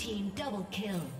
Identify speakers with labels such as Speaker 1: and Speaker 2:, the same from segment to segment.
Speaker 1: Team double kill.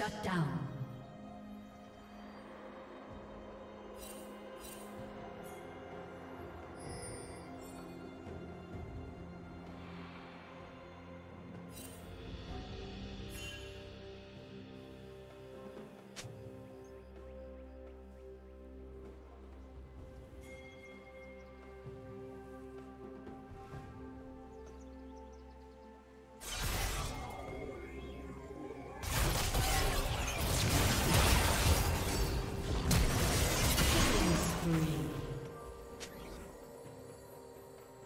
Speaker 1: Shut down.